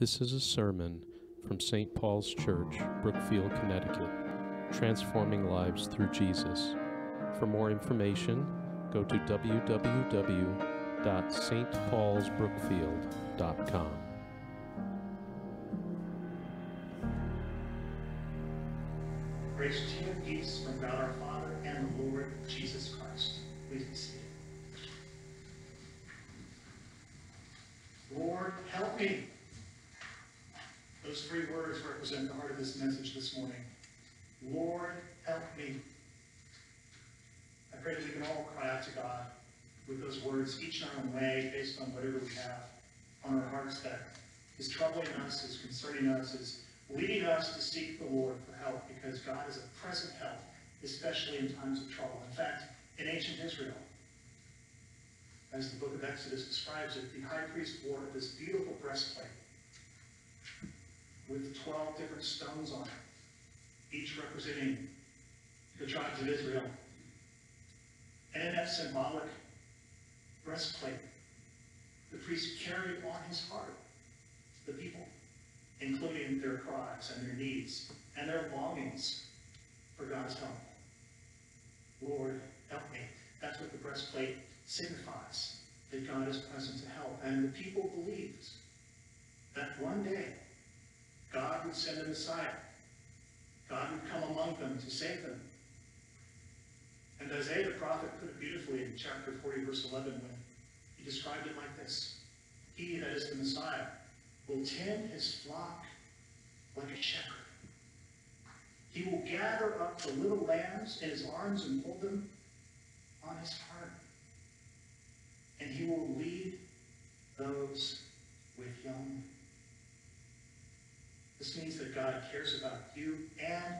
This is a sermon from St. Paul's Church, Brookfield, Connecticut, transforming lives through Jesus. For more information, go to www.stpaulsbrookfield.com. Grace to you and peace from God our Father and the Lord Jesus Christ. Please be seated. Lord, help me. Those three words represent the heart of this message this morning. Lord, help me. I pray that we can all cry out to God with those words, each in our own way, based on whatever we have on our hearts that is troubling us, is concerning us, is leading us to seek the Lord for help, because God is a present help, especially in times of trouble. In fact, in ancient Israel, as the book of Exodus describes it, the high priest wore this beautiful breastplate with 12 different stones on it, each representing the tribes of Israel. And that symbolic breastplate, the priest carried on his heart the people, including their cries and their needs and their longings for God's help. Lord, help me. That's what the breastplate signifies, that God is present to help. And the people believed that one day God would send a Messiah. God would come among them to save them. And Isaiah the prophet put it beautifully in chapter 40, verse 11, when he described it like this. He, that is the Messiah, will tend his flock like a shepherd. He will gather up the little lambs in his arms and hold them on his heart. And he will lead those with young. This means that God cares about you and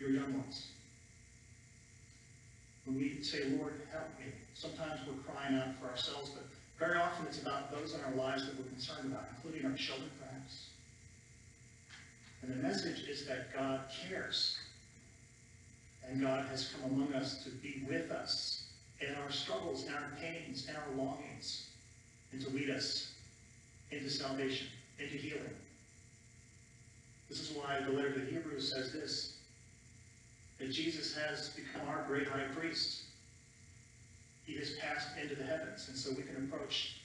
your young ones. When we say, Lord, help me, sometimes we're crying out for ourselves, but very often it's about those in our lives that we're concerned about, including our children, perhaps. And the message is that God cares. And God has come among us to be with us in our struggles, in our pains, in our longings, and to lead us into salvation, into healing. This is why the letter to the Hebrews says this, that Jesus has become our great high priest. He has passed into the heavens, and so we can approach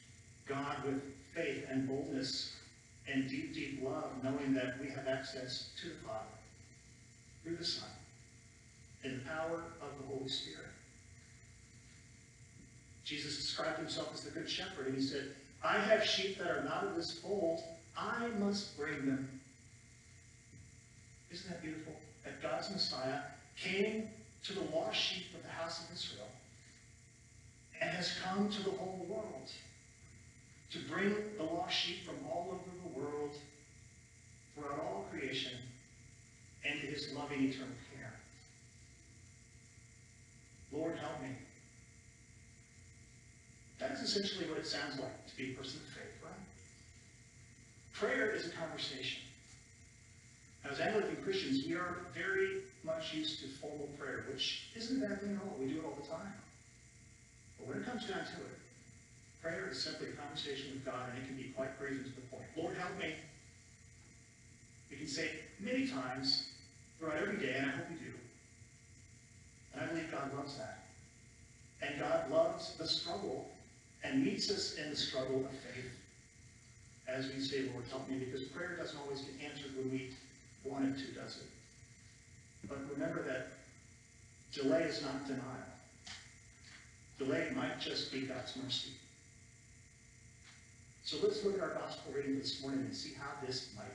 God with faith and boldness and deep, deep love, knowing that we have access to the Father through the Son and the power of the Holy Spirit. Jesus described himself as the good shepherd, and he said, I have sheep that are not of this fold. I must bring them. Isn't that beautiful? That God's Messiah came to the lost sheep of the house of Israel and has come to the whole world to bring the lost sheep from all over the world, throughout all creation, into his loving eternal care. Lord, help me. That is essentially what it sounds like to be a person of faith, right? Prayer is a conversation. As Anglican Christians, we are very much used to formal prayer, which isn't a bad thing at all. We do it all the time. But when it comes down to it, prayer is simply a conversation with God, and it can be quite brief and to the point. Lord, help me. We can say many times throughout every day, and I hope we do. And I believe God loves that. And God loves the struggle and meets us in the struggle of faith as we say, Lord, help me, because prayer doesn't always get answered when we want it to, does it? But remember that delay is not denial. Delay might just be God's mercy. So let's look at our gospel reading this morning and see how this might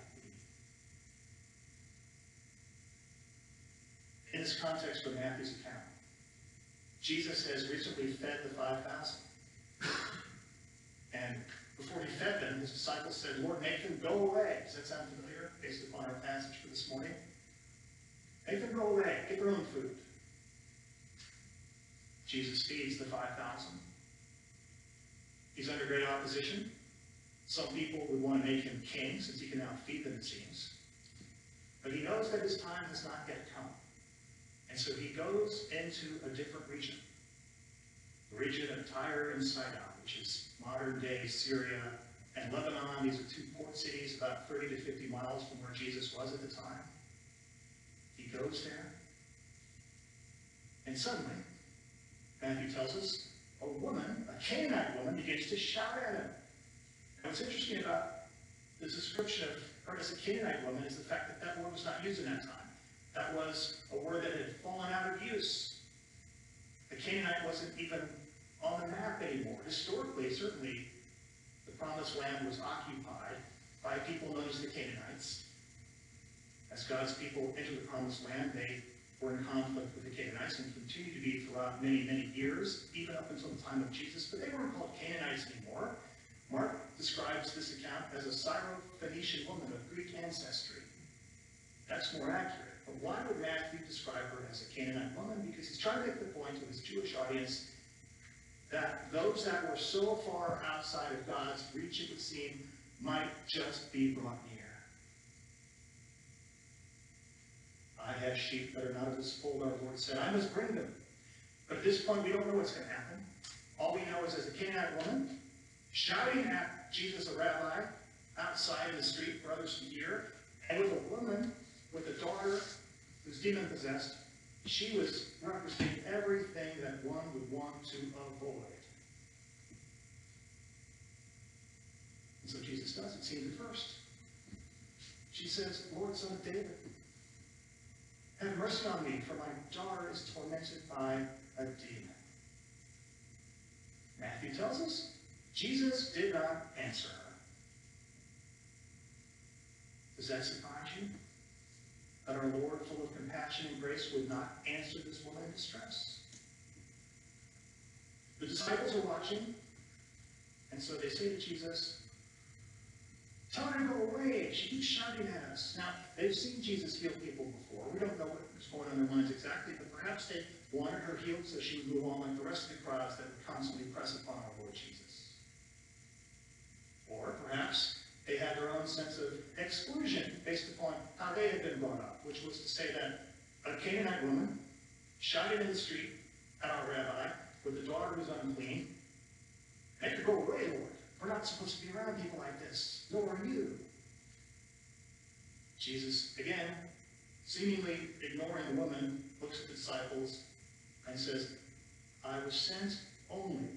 be. In this context of Matthew's account, Jesus has recently fed the 5,000. And before he fed them, his disciples said, Lord, make them go away. Does that sound familiar based upon our passage for this morning? Make them go away. Get their own food. Jesus feeds the 5,000. He's under great opposition. Some people would want to make him king since he can now feed them, it seems. But he knows that his time has not yet come. And so he goes into a different region. The region of Tyre and Sidon, which is modern-day Syria and Lebanon. These are two port cities about 30 to 50 miles from where Jesus was at the time. He goes there. And suddenly, Matthew tells us, a woman, a Canaanite woman, begins to shout at him. And what's interesting about the description of her as a Canaanite woman is the fact that that word was not used in that time. That was a word that had fallen out of use. The Canaanite wasn't even on the map anymore. Historically, certainly, Promised Land was occupied by people known as the Canaanites. As God's people entered the Promised Land, they were in conflict with the Canaanites and continue to be throughout many, many years, even up until the time of Jesus. But they weren't called Canaanites anymore. Mark describes this account as a Syro-Phoenician woman of Greek ancestry. That's more accurate. But why would Matthew describe her as a Canaanite woman? Because he's trying to make the point to his Jewish audience that those that were so far outside of God's reach, it would seem, might just be brought near. I have sheep that are not of this fold, our Lord said. I must bring them. But at this point, we don't know what's going to happen. All we know is as a Canaanite woman, shouting at Jesus, a rabbi, outside in the street for others to hear, and with a woman with a daughter who's demon possessed, she was representing everything that one would want to avoid. And so Jesus does it. Seems at first. She says, Lord, son of David, have mercy on me, for my daughter is tormented by a demon. Matthew tells us Jesus did not answer her. Does that surprise you? That our Lord, full of compassion and grace, would not answer this woman in distress? The disciples are watching, and so they say to Jesus, Tell her to go away. She keeps shouting at us. Now, they've seen Jesus heal people before. We don't know what was going on in their minds exactly, but perhaps they wanted her healed so she would move on like the rest of the crowds that would constantly press upon our Lord Jesus. Or perhaps they had their own sense of exclusion based upon how they had been brought up, which was to say that a Canaanite woman shouting in the street at our rabbi with a daughter who's unclean, make her go away, Lord. We're not supposed to be around people like this, nor are you. Jesus, again, seemingly ignoring the woman, looks at the disciples and says, I was sent only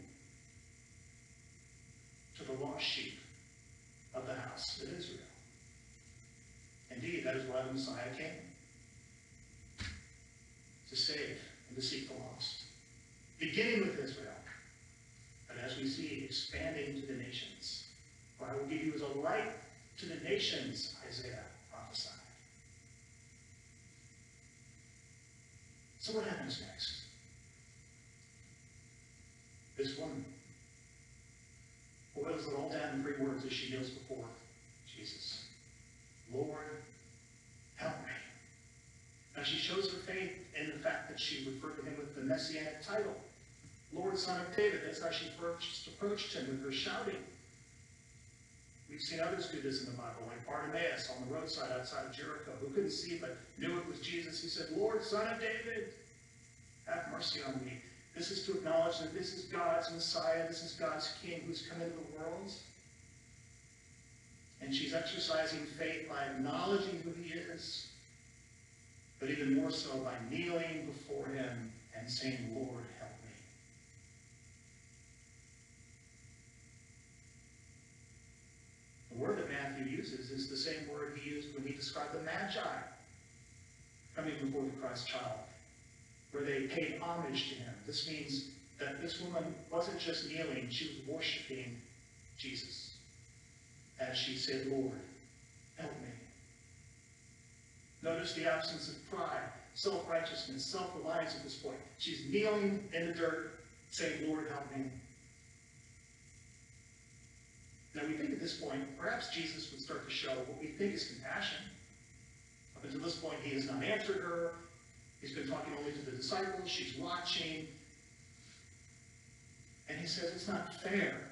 to the lost sheep of the house of Israel. Indeed, that is why the Messiah came. To save and to seek the lost. Beginning with Israel. But as we see, expanding to the nations. For I will give you as a light to the nations, Isaiah prophesied. So what happens next? This woman in three words as she kneels before Jesus. Lord, help me. Now she shows her faith in the fact that she referred to him with the messianic title. Lord, son of David. That's how she first approached him with her shouting. We've seen others do this in the Bible, like Bartimaeus on the roadside outside of Jericho, who couldn't see but knew it was Jesus. He said, Lord, son of David, have mercy on me. This is to acknowledge that this is God's Messiah, this is God's King who's come into the world. And she's exercising faith by acknowledging who he is, but even more so by kneeling before him and saying, Lord, help me. The word that Matthew uses is the same word he used when he described the Magi coming before the Christ child, where they paid homage to him. This means that this woman wasn't just kneeling, she was worshiping Jesus as she said, Lord, help me. Notice the absence of pride, self-righteousness, self-reliance at this point. She's kneeling in the dirt, saying, Lord, help me. Now we think at this point, perhaps Jesus would start to show what we think is compassion. Up until this point, he has not answered her. He's been talking only to the disciples. She's watching. And he says, it's not fair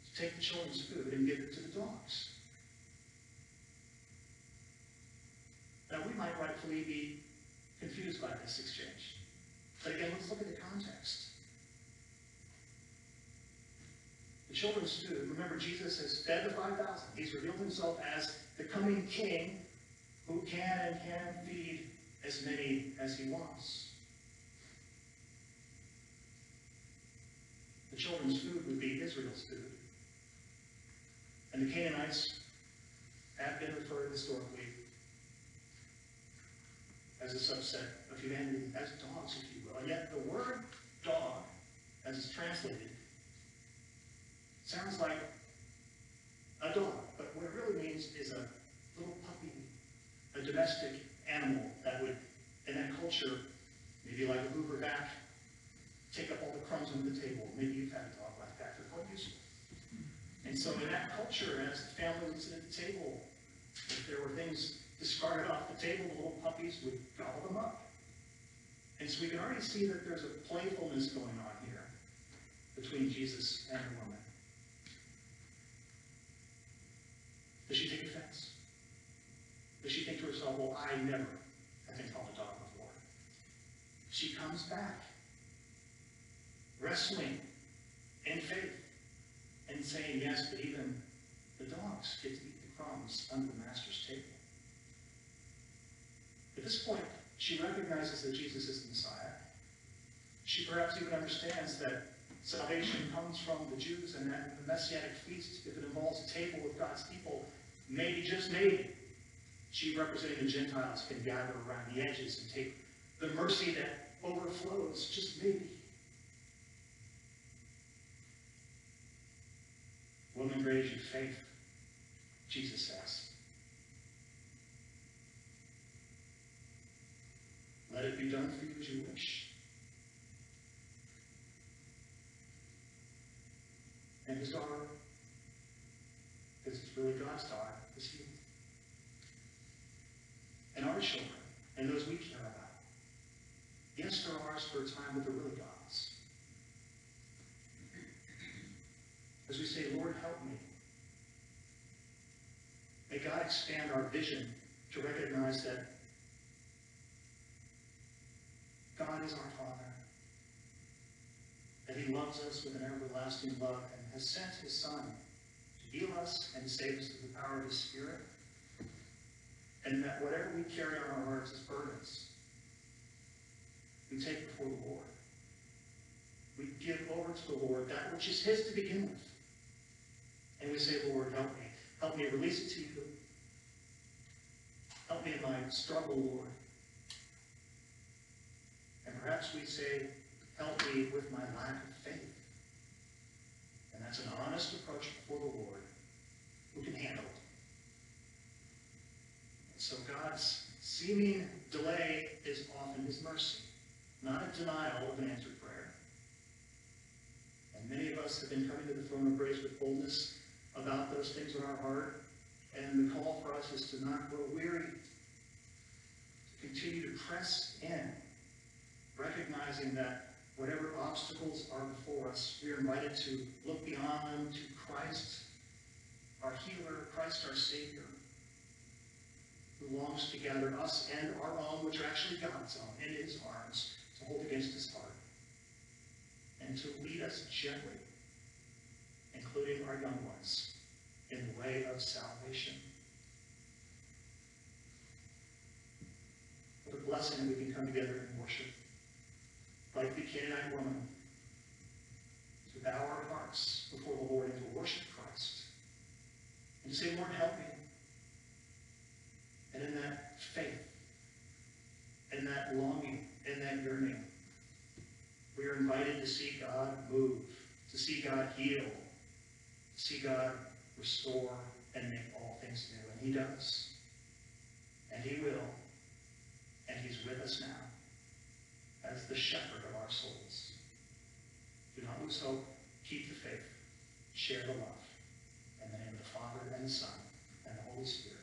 to take the children's food and give it to the dogs. Now, we might rightfully be confused by this exchange. But again, let's look at the context. The children's food, remember Jesus has fed the 5,000. He's revealed himself as the coming king who can and can feed as many as he wants. The children's food would be Israel's food. And the Canaanites have been referred historically as a subset of humanity, as dogs, if you will. And yet the word dog, as it's translated, sounds like a dog, but what it really means is a little puppy, a domestic animal that would, in that culture, maybe like a Hoover vac, take up all the crumbs under the table. Maybe you've had a dog like that. They're quite useful. And so in that culture, as the family sit at the table, if there were things discarded off the table, the little puppies would gobble them up. And so we can already see that there's a playfulness going on here between Jesus and the woman. Does she take offense? Does she think to herself, well, I never have been called a dog before? She comes back, wrestling in faith, and saying, yes, but even the dogs get to eat the crumbs under the master's table. At this point, she recognizes that Jesus is the Messiah. She perhaps even understands that salvation comes from the Jews and that the Messianic feast, if it involves a table with God's people, maybe, just maybe, she representing the Gentiles can gather around the edges and take the mercy that overflows, just maybe. Woman, raise your faith, Jesus says. Let it be done for you as you wish. And his daughter, because it's really God's daughter, is healed. And our children, and those we care about. Yes, they're ours for a time, but they're really God's. As we say, Lord, expand our vision to recognize that God is our Father, that he loves us with an everlasting love and has sent his Son to heal us and save us through the power of his Spirit, and that whatever we carry on our hearts as burdens, we take before the Lord. We give over to the Lord that which is his to begin with. And we say, Lord, help me. Help me release it to you. Help me in my struggle, Lord. And perhaps we say, help me with my lack of faith. And that's an honest approach before the Lord who can handle it. And so God's seeming delay is often his mercy, not a denial of an answered prayer. And many of us have been coming to the throne of grace with boldness about those things in our heart. And the call for us is to not grow weary, to continue to press in, recognizing that whatever obstacles are before us, we are invited to look beyond them to Christ, our healer, Christ our Savior, who longs to gather us and our own, which are actually God's own, in his arms, to hold against his heart, and to lead us gently including our young ones, in the way of salvation. What a blessing we can come together and worship. Like the Canaanite woman, to bow our hearts before the Lord and to worship Christ. And to say, Lord, help me. And in that faith, in that longing, in that yearning, we are invited to see God move, to see God heal, to see God restore and make all things new. And he does. And he will. And he's with us now as the shepherd of our souls. Do not lose hope. Keep the faith. Share the love. In the name of the Father and the Son and the Holy Spirit.